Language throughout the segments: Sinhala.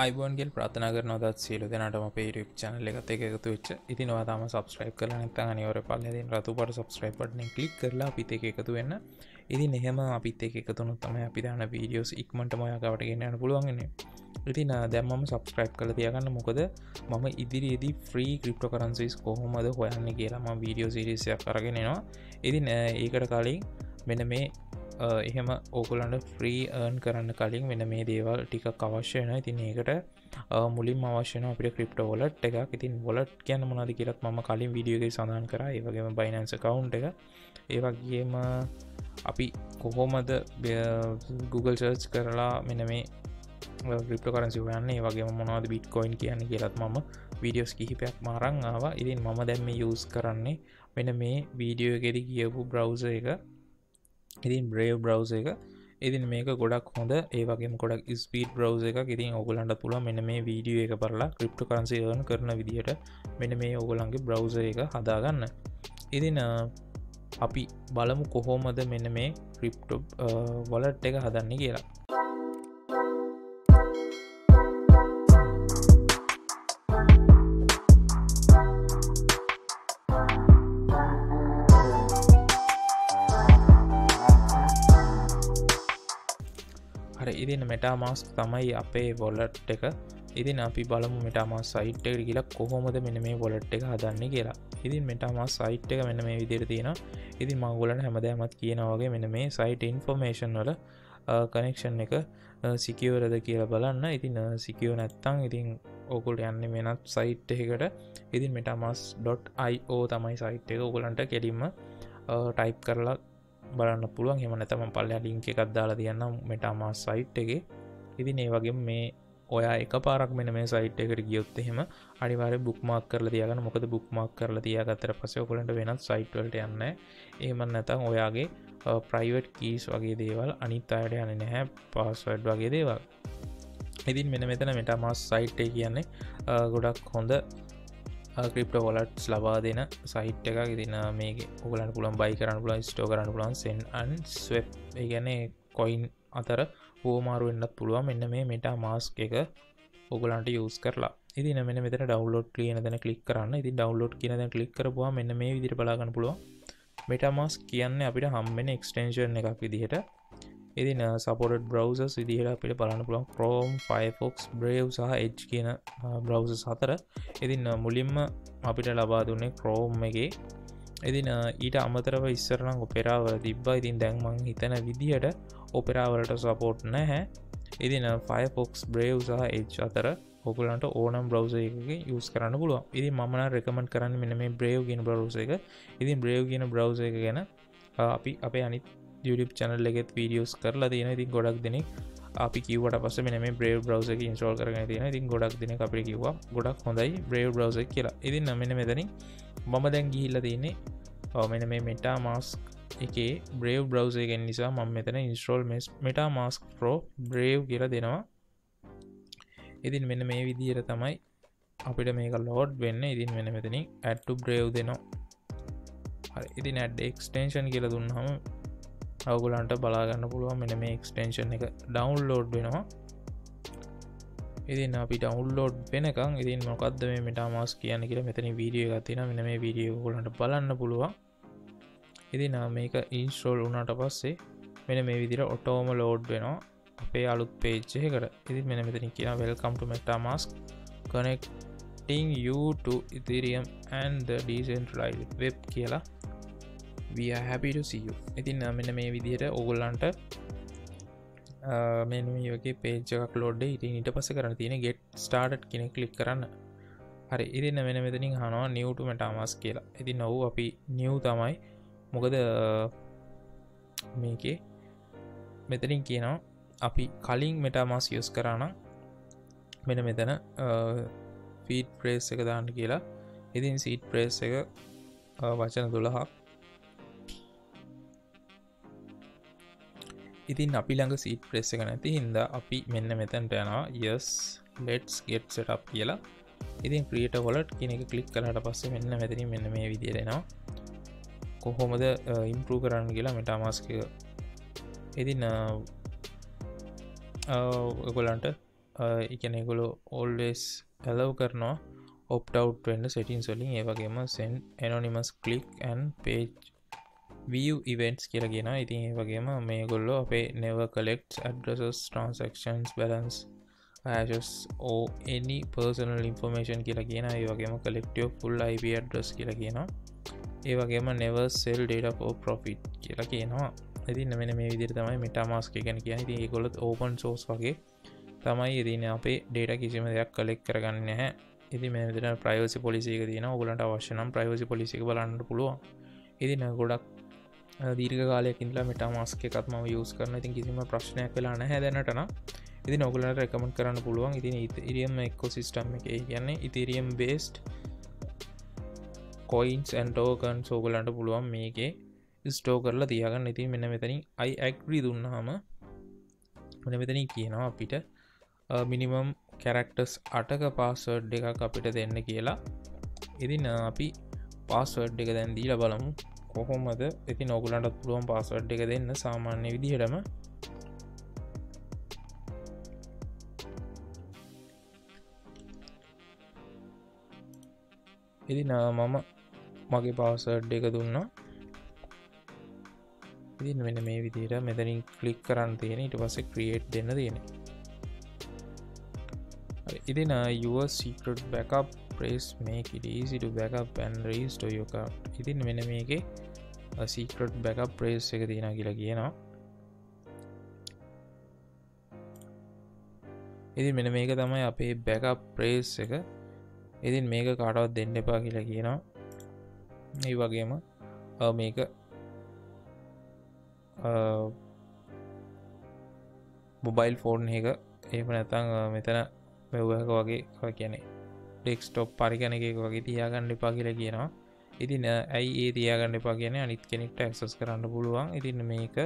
අයිබෝන්ගෙන් ප්‍රාථනා කරන දත් සියලු දෙනටම පේරප් චනල එකත එක එකතු වෙච්ච ඉති නවාතාම සබස්ක්‍රයිප් කරල නත අනිවර පල්ලදින් රතුපට සබස්ක්‍රයිප් පටන කලික් කරලා පිත එක එකතු වෙන්න. ඉදි එහෙම අපිත් එක එකතුනු තම අපි දාන වීඩියෝස් ඉක්මට මොයකවට ගෙන්න්න පුළුවන්ගෙන ඉතින දැම්මම සබස්ක්‍රයිප් කල තියගන්න මොකද? මම ඉදිරියේදී ෆ්‍රී ක්‍රිප්ට කරන්සිස් කොහොමද හොයන්න කියලාම වීඩියෝ සිරිසයක් කරගෙනවා ඉතින් ඒකට කලින් මෙන මේ එහෙම ඕකුලන්ට ෆ්‍රී ඒර්න් කරන්න කලින් වෙන මේ දේවල් ටික අවශ්‍යයන ඉතින් ඒකට මුලින් අවශ්‍යන අපිට ක්‍රිප්ට වොලට් එකක්. ඉතින් වොලට් කියන්න මොනද කියලත් ම කලින් විඩියෝගේ සඳහන් කර. ඒවගේම බයිනන්ස කවුන්් එක. ඒවගේම අපි කොහොමද Google සර්ච් කරලා මෙන මේ ක්‍රිප්ට කරන්සි හයන්නේ. වගේ මොනවද බිට්කොයින් කියන්න කියලත් මම වීඩියෝස් කිහිපයක් මාරං ආවා. ඉතින් මම දැම්ම යස් කරන්නේ වෙන මේ වීඩියෝ ගෙරි කියපු බ්‍රව්ස එක. ඉතින් බ්‍රේව් බ්‍රව් එක. ඉතින් මේක ගොඩක් හොඳ. ඒවගේ ගොඩක් ස්පීඩ බ්‍රව් එක ඉතින් ඔගලන්ට තුළ මෙන මේ වීඩියෝ එක පරලා ක්‍රිප්ට කරන්සියන කරන විදිහට මෙන මේ ඔගලන්ගේ බ්‍රව්ස එක හදාගන්න. ඉතින් අපි බලමු කොහෝමද මෙන්න මේ ක්‍රිප්ටොප් වලට් එක හදන්න කියලා. මෙටාමාස් තමයි අපේ වොලට් එක. ඉතින් අපි බලමු මෙටාමා සයිට් එක කියලා කොහොමද මෙන මේ වොලට් එක හදන්න කියලා. ඉතින් මෙටාමා සයිට් එක මෙන මේ විදිර තියෙන ඉතින් මංගුලන හැමදෑමත් කියනවගේ මෙන මේ සයිට ඉන්ෆෝර්මේෂන් වල කනෙක්ෂන් එක සිකියවරද කියලා බලන්න. ඉතින් සිකියෝ නැත්තං ඉතින් ඕකුල් යන්න වෙනත් සයිට් එකට ඉතින් මෙටමස්.io තමයි සයිට් එක. ඔගුලන්ට කෙලින්ම ටයිප් කරලා බලන්න පුළුවන්. හෙම නැතම පල්ල ලිංක එකක් දාලා තියන්න මෙටමා සයිට් එක. ඉතින් ඒ වගේ මේ ඔයා එක පාරක් මෙන මේ සයිට් එකට ගියොත් එහෙම අනිවාර බුක්මාක් කරල තියගන්න. මොකද බුක්මාක් කරල තියාගත්තර පස ඔකොලට වෙනත් සයිට්වලට යන්න ඒමන් නැතම් ඔයාගේ ප්‍රයිවට් කීස් වගේ දේවල් අනිත් අයට යන නැහැ. පාස්වඩ් වගේ දේවල්. ඉතින් මෙන මෙතන මෙටමස් සයිට් කියන්නේ ගොඩක් හොඳ ක්‍රිප්ට වොලට්ස් ලබා දෙන සයිට් එක ඉතින මේ ඔගලන් පුළන් බයි කරන්න පුලන් ස්ටෝ කරන්න පුලන් සෙන් අන් ස්වෙප් ගැන කොයින් අතර හෝමාරු වෙන්නත් පුළුවන්. මෙන්න මේ මෙටා මාස්ක එක ඔගලන්ට යස් කරලා. ඉදි මෙන මෙත ඩවලෝඩ් ලියන දැන කලික් කරන්න. ඉති ඩවලෝඩ් කියන කලික් කරවා මෙන්න මේ විදිර බලාගන්න පුළුවන්. මෙටමස් කියන්න අපිට හම්බෙන එක්ස්ටේෂන් එකක් විදිහට. ඉතින සපොට බ්‍රවස විදිහට අපිට බලන්න පුළන් ක්‍රෝම් ෆයිෆොක්ස් බ්‍රව් සහ එච් කියන බ්‍රවස සතර ඉතින් මුලින්ම අපිට ලබා දුන්නේ ක්‍රෝම් එකේ. ඉතින් ඊට අමතරව ඉස්සරනම් ඔපෙරාව තිබ්බා. ඉතින් දැන්මං හිතන විදිහට ඔපෙරාවලට සපෝට් නැහැ. ඉතින ෆයිෆොක්ස් බ්‍රව් සහ එච් අතර ඔකුලන්ට ඕනම් බ්‍රවස එක යස් කරන්න පුළුව ඉදි මන රෙකමට කරන්න මෙන මේ බ්‍රව් ගෙන බ්‍රවස එක. ඉතින් බ්‍රව් කියන බ්‍රවස එක ගැන අපි අපේ අනිත් YouTube චැනල් එකෙත් වීඩියෝස් කරලා තියෙන ඉතින් ගොඩක් දෙනෙක් අපි කිවට පස මෙන මේ බ්‍රේව් බ්‍රවස එක ඉන්ස්ටෝල් කරන තියෙන ඉතින් ගොඩක් දෙන අපි කිවා ගොඩක් හොඳයි බ්‍රේව් බ්‍රවස කියලා. ඉතින් නමෙන මෙතනින් මම දැන් ගිහිල්ල තියන්නේ මෙන මේ මෙටා මාස්ක් එකේ බ්‍රේව් බ්‍රවස එකෙන් නිසා මම මෙතන ඉන්ස්ටෝල් මෙස් මෙටා මාස්ක් ප්‍රෝ බ්‍රේව් කියලා දෙනවා. ඉතින් මෙන්න මේ විදිහයට තමයි අපිට මේක ලෝඩ් වෙන්න. ඉතින් වෙන මෙතනින් ඇට්ටු බ්‍රේව් දෙනවා. ඉතින් ඇඩ් එක්ස්ටේෂන් කියල දුන්නහම අවගුලන්ට බලාගන්න පුළුවන් මෙන මේ එක්ස්ටේෂන් එක ඩවන්ලෝඩ් වෙනවා. ඉතින් අපි ඩවන්ලෝඩ් වෙනකං ඉතින් මොකක්ද මේ මටාමස් කියන කියල මෙතන වීඩියෝ ගතින මෙන මේ වීඩියෝගලන්ට බලන්න පුළුවන්. ඉතින් මේක ඉන්ස්ටෝල් වනාට පස්සේ මෙන මේ විදිර ඔටෝම ලෝඩ් වෙනවා. අපේ අලුත් පේච්චයකට ඉතින් මෙන මෙතන කියන වෙල්කම්ට මටාමස්ක් connecting you to Ethereum and the decentralized web කියලා. We are happy to see you. ඉතින් මෙන්න මේ විදිහට ඔගුල්ලන්ට මෙ යෝගේ පේජක් ලෝඩ් ඉතින් ඉට පස කරන තියෙන ගෙට් ස්ටාර්ට් කෙනෙ කලික් කරන්න. හරි ඉදින්න වෙන මෙතනින් හනවා නිවටු මටාමස් කියලා. ඉති නොව් අපි නියව් තමයි. මොකද මේකේ මෙතනින් කියනවා අපි කලින් මෙටාමස් යස් කරන්න මෙන මෙතන ෆීඩ් ප්‍රේස් එක දාන්න කියලා. ඉතින් සීට් ප්‍රේස් එක වචන දුළහක් ඉතින් අපි ළඟ සීට් ප්‍රෙස් එක නැති හින්ද අපි මෙන්න මෙතැන්ට යනවා. යස් ලෙට්ස් ගෙට් සටප් කියලා. ඉතින් ප්‍රියට වොලට් කෙනෙක කලික් කරට පස්සේ මෙන්න මෙතරින් මෙන්න මේ විදිරෙනවා කොහොමද ඉම්පරූ කරන්න කියලා මෙටාමස්ක ඉතින් ඔගොලන්ට එකනෙගුලු ඕල්වස් ඇලව් කරනවා ඔප්ටව් වෙන්න සෙටින් සොලින් ඒවගේම send anonymous click and page view events කියලගෙන ඉතින් ඒ වගේම මේ ගොල්ලො අපේ නෙව කලෙක්් ඇඩ්‍රසස් ට්‍රන්සක්ෂන්ස් බලන්ස් ඇශස් ඕ එනි පර්සනල් ඉන්ෆර්මේෂන් කියලා කියන ඒ වගේම කලෙක්ටියෝ ෆුල් IP ඩ්‍රස් කියලා කියනවා. ඒ වගේම නෙව සෙල් ඩේට ෝ ප්‍රොෆිට් කියලා කියනවා. ඇති මෙන මේ විදිර තමයි මිටමාස්ක ගැන කියන ති ගොලොත් ඕපන් සෝස් වගේ තමයි ඉදින අපේ ඩේට කිසිම දෙයක් කලෙක් කරගන්න හැ ඉදි මෙතන ප්‍රයෝසි පොලිසික තියන ඔගලට අවශ්‍යනම් ප්‍රයෝසි පොලිසික බලන්න පුළුවන්. ඉදින ගොඩක් දීර්ඝ කාලයකින්ලා මෙට මාස්ක එකත්ම යස් කරන ඉතින් කිසිම ප්‍රශ්නයක් වෙලා නැහැ දැනටන ඉති නොගලට රැකමට කරන්න පුළුවන්. ඉතින් ඉරියම් එක්කො සිිස්ටම් එක. කියන්නේ ඉතිරියම් බේස්ට් කොයින්ස් ඇන්ටෝකන් සෝගලන්ට පුළුවන් මේකේ ස්ටෝ කරලා තියාගන්න. ඉතින් මෙන්න මෙතනින් අයි ඇක්රී දුන්නාම මන මෙතනින් කියනවා අපිට මිනිමම් කැරක්ටස් අටක පාස්වර්ඩ් එකක් අපිට දෙන්න කියලා. ඉතින් අපි පාස්වර්ඩ් එක දැන් දීල බලමු. කොහොමද ඉති නොගලන්ටත් පුළුවන් පාස්වර්ඩ් එක දෙන්න සාමාන්‍ය විදිහටම? ඉති මම මගේ පාසඩ් එක දුන්නා. ඉතින් වෙන මේ විදිට මෙතනින් කලික් කරන්න තියෙන ඉට පස ක්‍රියේට් දෙන්න තියෙන. ඉතින යුව සීකට බැකප් ප්‍රේස් මේ ඉඩීසිට බැකප් පැන් රීස්ට යෝක ඉතින් වෙන මේක සීකට බැකප් ප්‍රේස් එක තියෙන කියලා කියනවා. ඉතින් මෙන මේක තමයි අපේ බැකප් ප්‍රේස් එක. ඉතින් මේක කාටවත් දෙන්න එපා කියලා කියනවා. ඒ වගේම මේක මොබයිල් ෆෝන් එක. ඒම නැතං මෙතන මෙව්වක වගේ කියනෙ ඩෙක්ස්ටොප් පරිගණ එක වගේ තියාගන්න එපා කියලා කියනවා. ඉතින් ඇයි ඒ තියාගන්න එපා කියන අනිත් කෙනෙක්ට ඇක්සස් කරන්න පුළුවන්. ඉතින්න මේක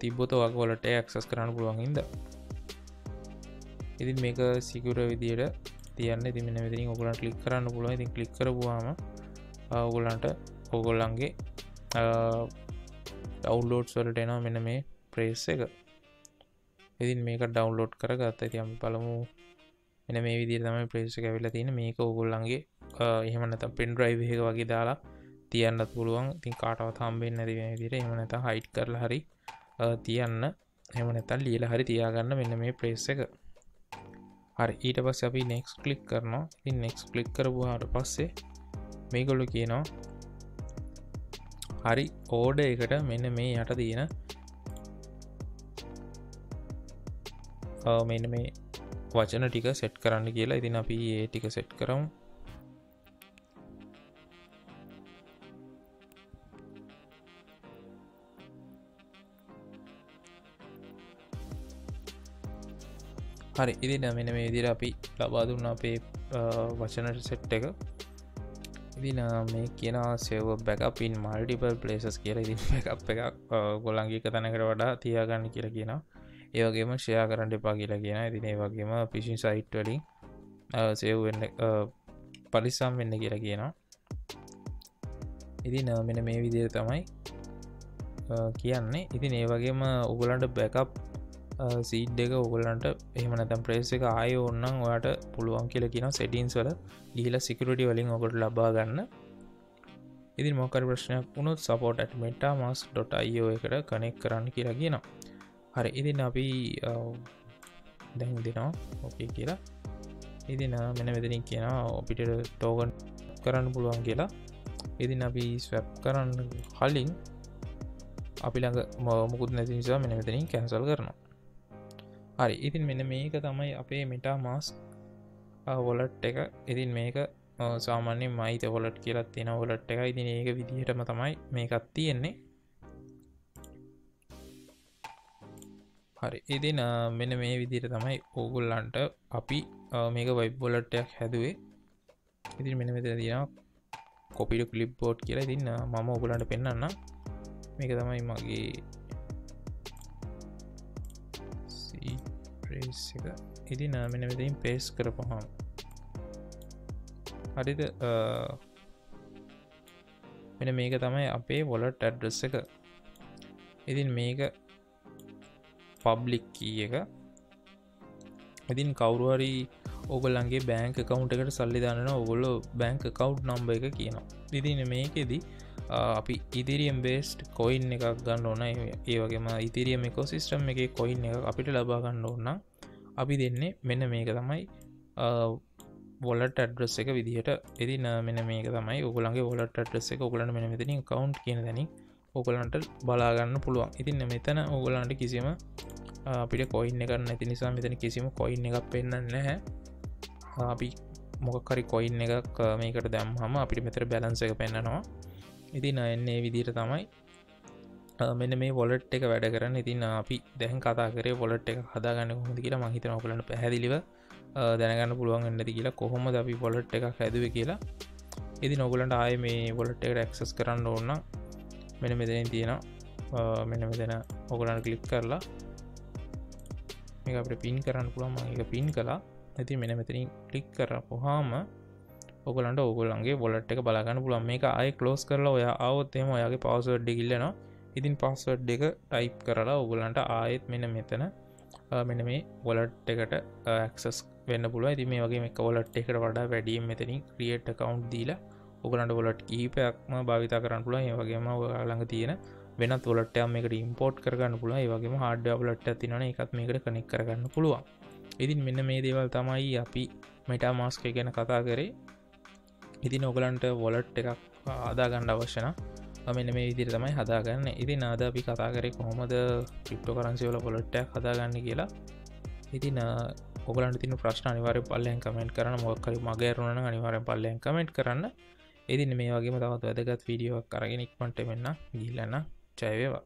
තිබොත වගවලට ඇක්සස් කරන්න පුළුවන් ඉද ඉතින් මේක සිකුර විදියට තියන්න. ති මෙන විදිරින් ඔගලන්ට කලික් කරන්න පුළුව ඉතින් කලික් කරපුවාම ඔගොල්ලන්ට ඔගොල්ලන්ගේ ඩවන්ලෝඩ් වලට එනවා මෙන මේ ප්‍රේස් එක. ඉතින් මේක ඩවන්ලෝඩ් කර ගත්ත ඇතියම් පළමු එන මේ විදි තම ප්‍රේස ඇවිල තියෙන මේක ඔගොල්ලන්ගේ එහෙමනත පෙන් ඩ්‍රයිව් එක වගේ දාලා තියන්නත් පුළුවන්. තින් කාටවත් හම්බෙන් නැති විදිර එමනත හයිට් කරලා හරි තියන්න. එමනතල් ලියල හරි තියාගන්න මෙන්න මේ ප්‍රේස් එක හරි ඊට පස්ස අපි නෙක්ස් කලික් කරනවා. ඉන් නෙක්ස් කලික් කරපුහට පස්සේ මේගොල්ලු කියනවා හරි ඕඩ එකට මෙන්න මේ යට තියෙන මෙන්න මේ වචන ටික සෙට් කරන්න කියලා. ඉතින් අපි ඒ ටික සෙට් කරමු. හරි. ඉදි නමෙන මේ දිර අපි ලබා දුන්න අපේ වචනට සෙට් එක. ඉදින මේ කියන සෙව බැකපින් මල්ටිපල් පලේසස් කියල ඉදි එකක් එකක් ගොලන්ගේ තැනකට වඩා තියාගන්න කියලා කියන ඒවගේම ෂයා කරන්න එපා කියලා කියන ඉදින වගේම පිසින් සයිට් වලින් සෙව්වෙන්න පලිස්සම් වෙන්න කියලා කියනවා. ඉදි මෙන මේ විදිර තමයි කියන්නේ. ඉතින් ඒ වගේම උගලන්ට බැකප් සීඩ් එක ඔගොල්ලන්ට එහම නැතම් ප්‍රේස් එක ආය ඔන්නන් ඔයාට පුළුවන් කියල කියන සෙටින්ස් වල ගිහිල සිකරටි වලින් ඔකොට ලබා ගන්න. ඉදි මොකර ප්‍රශ්නයක් වුණුත් සපෝට් මෙටා මස්.ඩොටයිෝ එකට කනෙක් කරන්න කියලා කියනවා. හරි ඉදින් අපි දැන් දෙනවා ඕකේ කියලා. ඉදින මෙන වෙදනින් කියනවා ඔපිට ටෝගන් කරන්න පුළුවන් කියලා. ඉදින් අපි ස්වැප් කරන්න කලින් අපි ළඟ මොකුත් නැති නිසා මෙන වෙතනින් කැන්සල් කරනවා. හරි ඉතින් මෙන්න මේක තමයි අපේ මිටා මාස් වොලට් එක. ඉතින් මේක සාමාන්‍ය මයිත වොලට් කියලත් තියෙන වොලට් එක ඉතින් ඒක විදිහටම තමයි මේකත් තියෙන්නේ. හරි. ඉතින් මෙන මේ විදිට තමයි ඕගුල්ලන්ට අපි මේක වයිබ්බොලට්ටයක් හැදුවේ. ඉතින් මෙන මෙතර තියෙන කොපිට කලිප් බෝඩ් කියලා. ඉතින්න මම ඔගුලන්ට පෙන්න්න මේක තමයි මගේ ප්‍රේස් එක. ඉදි නාමෙන විදින් පේස් කරපහම හරිද මෙන මේක තමයි අපේ වොලට ඇඩ්‍රස් එක. ඉතින් මේක පබ්ලික් කී එක. ඉතින් කවරුවරි ඔගොල්ලන්ගේ බෑංක කවුන්ට එකට සල්ලි දාන්න ඔගොල්ලො බෑංක කවු් නම්බ එක කියනවා. ඉතින මේකෙදී අපි ඉදිරියම් බේස්ට් කොයින් එකක් ගන්න ඕන. ඒ වගේම ඉතිරියම එකෝසිස්ටම් එක කොයින් එක අපිට ලබා ගන්න ඕන්න අපි දෙන්නේ මෙන්න මේක තමයි වොලට ඇඩ්‍රස් එක විදිහට. එදි මෙන මේක තමයි ඔගලන්ගේ වොලට ඇඩ්‍රස් එක. ඔගලන්න මෙන මෙතන කවන්් කියන දැනින් ඔගලන්ට බලාගන්න පුළුවන්. ඉතින් මෙතන ඔගලන්ට කිසිම අපිට කොයින්න එක නැති නිසා මෙතන කිසිම කොයින් එකක් පෙන්න්න නැහැ. අපි මොකක්කරි කොයින් එකක් මේකට දැම් හම අපිට මෙතර බැලන්ස එක පෙන්න්නනවා ඉතින් එන්නේ විදිර තමයි. මෙන්න මේ වොලට් එක වැඩ කරන්න. ඉතින් අපි දැන් කතා කරේ වොලට් එක හදාගන්න හොඳ කියලා මහිතන ඔකලට පැහැදිලිව දැනගන්න පුළුවන් ඇන්නති කියලා. කොහොම අපි පොලට් එක හැදුව කියලා. ඉදි නොගලන්ට ආය මේ වොලට් එකට ඇක්සස් කරන්න ඕන්න මෙන මෙතන තියෙන මෙන මෙතන ඔගලන්න කලික් කරලා මේ අපට පින් කරන්න පුළුවන් එක පින් කලා ඇති මෙන මෙතනින් කලික් කර පොහාම ඔගලන්ට ඔගලන්ගේ බොලට් එක බලගන්න පුළන් මේ අය කලෝස් කරලා ඔය අවත්තේම ඔයාගේ පවසවඩ්ඩ කිල්ලනවා ඉතින් පස්සවඩ් එක ටයිප් කරලා ඔගලන්ට ආයෙත් මෙන මෙතන මෙන මේ වොලට් එකට ඇක්සස් වෙන්න පුළුව ඇති මේ වගේ එක වොලට් එකට වඩා වැඩීම් මෙතනින් ක්‍රියට් කවන්් දීලා ඔගලන්ට වොලට් කීපයක්ම භාවිතා කරන්න පුළ ඒ වගේම ළඟ තියෙන වෙනත් වොලට්යම් එකට ඉම්පෝට් කරගන්න පුළ ඒ වගේම හඩ වලට තිනන එකත් මේකට කනෙක් කරගන්න පුළුවන්. ඉතින් මෙන්න මේ දේවල් තමයි අපි මෙටා මාස්ක ගැන කතා කරේ. ඉතින් ඔගලන්ට වොලට් එකක් ආදාගණ්ඩ අවශ්‍යන මෙන්න මේ විදිර තමයි හදාගන්න. ඉතින් නාද අපි කතා කරේ කොහොමද ක්‍රිප්ටෝ කරන්සිවල පොලට්ටක් හදාගන්න කියලා. ඉතින් ඔගලන්ට තින ප්‍රශ්න අනිවාර පල්ලයන් කමෙන්ට් කරන මොක්කරි මගේරුණ අනිවාරෙන් පල්ලයන් කමෙන්ට් කරන්න. ඉතින් මේ වගේම තවත් වැදගත් වීඩියෝක් කරගෙන ඉක්මට වෙන්න ගිල්ලන්න චයවේවා